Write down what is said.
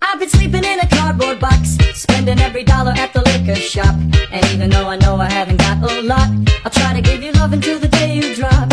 I've been sleeping in a cardboard box, spending every dollar at the liquor shop. And even though I know I haven't got a lot, I'll try to give you love until the day you drop.